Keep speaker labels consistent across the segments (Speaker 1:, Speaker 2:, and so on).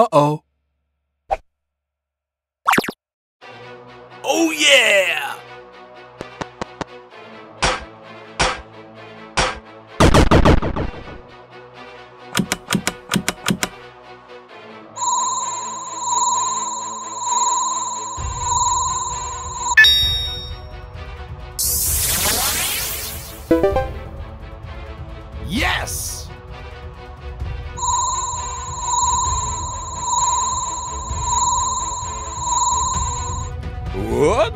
Speaker 1: Uh-oh. Oh yeah! Yes! What?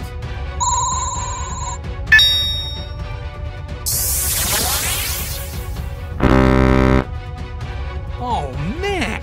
Speaker 1: Oh, man.